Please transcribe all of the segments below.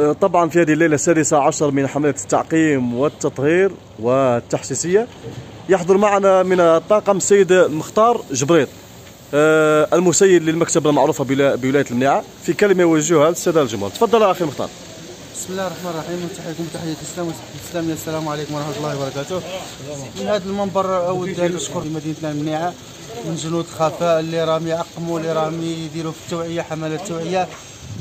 آه، طبعا في هذه الليلة السادسة عشر من حملة التعقيم والتطهير والتحسيسية. يحضر معنا من الطاقم السيد مختار جبريط آه، المسيد للمكتبه المعروفه بولا- بولاية المنيعه في كلمة يوجهها للساده الجمهور. تفضل أخي مختار. بسم الله الرحمن الرحيم نتحييكم تحية الإسلام والاسلاميه السلام عليكم ورحمة الله وبركاته. من هذا المنبر أود نشكر مدينتنا المنيعه من جنود الخفاء اللي راهم يعقموا اللي راهم يديروا في التوعية حملات التوعية.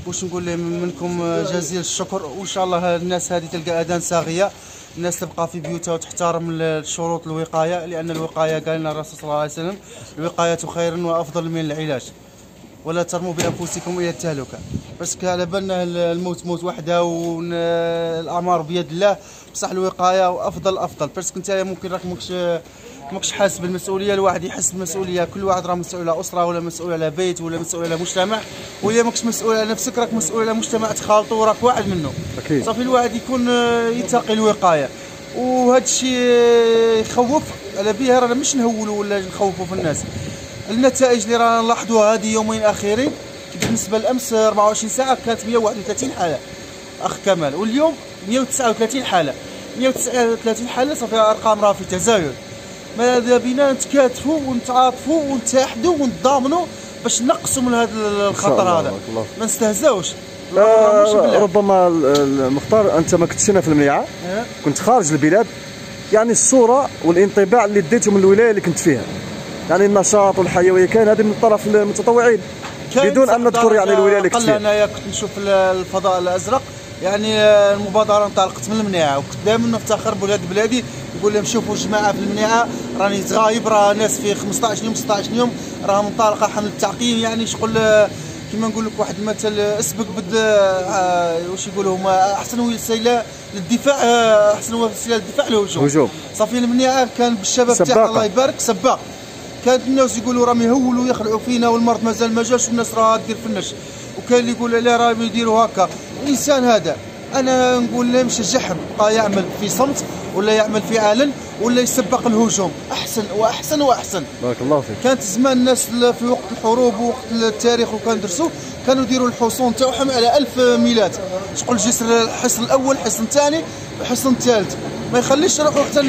واش نقول منكم جزيل الشكر. وإن شاء الله الناس هذه تلقى أذان صاغية. الناس تبقى في بيوتها وتحترم الشروط الوقاية لأن الوقاية قال لنا الرسول صلى الله عليه وسلم الوقاية خير وأفضل من العلاج. ولا ترموا بأنفسكم إلى التهلكة. بس على بالنا الموت موت وحده والاعمار بيد الله. بصح الوقاية وافضل أفضل. بس انت ممكن راك ماكش ماكش حاسس بالمسؤولية الواحد يحس بالمسؤولية. كل واحد راه مسؤول على أسرة ولا مسؤول على بيت ولا مسؤول على مجتمع. ولا ماكش مسؤول على نفسك راك مسؤول على مجتمع تخالطه وراك واحد منه أكيد. صافي الواحد يكون آه، يتقي الوقاية. وهذا الشيء يخوف. على بها رانا مش نهولوا ولا نخوفوا في الناس. النتائج اللي رانا نلاحظوها هذه يومين أخيرين بالنسبة لامس 24 ساعة كانت 131 حالة. أخ كمال. واليوم 139 حالة. 139 حالة صافي أرقام راه في تزايد ماذا بنا؟ نتكاتفوا ونتعاطفوا ونتحدوا ونتضامنوا باش نقصوا من هذا الخطر هذا. ما نستهزاوش. آه،. ربما ال- ال- مختار أنت ما كنتش هنا في المنيعه أه. كنت خارج البلاد يعني الصورة والانطباع اللي ديته من الولاية اللي كنت فيها. يعني النشاط والحيوية كان هذه من طرف المتطوعين بدون أن نذكر يعني الولاية اللي كنت فيها. أنايا كنت نشوف ال- الفضاء الأزرق. يعني المبادرة انطلقت من المنيعه وكنت دائما نفتخر بولاد بلادي نقول لهم شوفوا جماعة في المنيعه راني تغايب راه ناس في 15 يوم 16 يوم راه منطلقه حمله التعقيم يعني شغل آه، كيما نقول لك واحد المثل آه، اسبق بد آه، واش يقولوا هما أحسن وسيلة للدفاع أحسن وسيلة للدفاع الهجوم هجوم. صافي المنيعه كان بالشباب. تاعها الله يبارك سباق كانت الناس يقولوا راهم يهولوا يخلعوا فينا والمرض مازال ما جاش والناس راه دير في النش وكان اللي يقول لا راهم يديروا هكا الإنسان هذا أنا نقول له مش نشجعهم بقى يعمل في صمت ولا يعمل في علن ولا يسبق الهجوم. أحسن وأحسن وأحسن. بارك الله فيك. كانت زمان الناس في وقت الحروب ووقت التاريخ وكانوا يدرسوا كانوا يديروا الحصون تاعهم على ألف ميلاد. شغل جسر الحصن الأول الحصن الثاني الحصن الثالث ما يخليش يروحوا حتى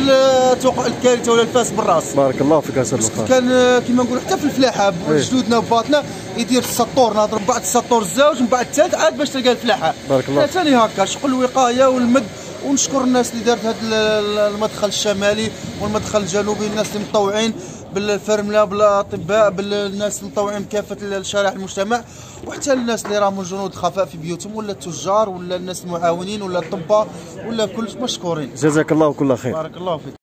توقع الكارثة ولا الفاس بالراس. بارك الله فيك أستاذ مختار كان كيما نقولوا حتى في الفلاحة إيه. جدودنا وباطنا يدير السطور نضرب بعد السطور الزوج من بعد الثالث عاد باش تلقى الفلاحة. بارك الله. ثاني هكا شغل الوقاية والمد ونشكر الناس اللي دارت هذا المدخل الشمالي والمدخل الجنوبي الناس اللي متطوعين بالفرملة بالأطباء بالناس المتطوعين بكافة الشرائح المجتمع وحتى الناس اللي راهم جنود خفاء في بيوتهم ولا التجار ولا الناس المعاونين ولا الاطباء ولا كل مشكورين. جزاك الله كل خير. بارك الله فيك.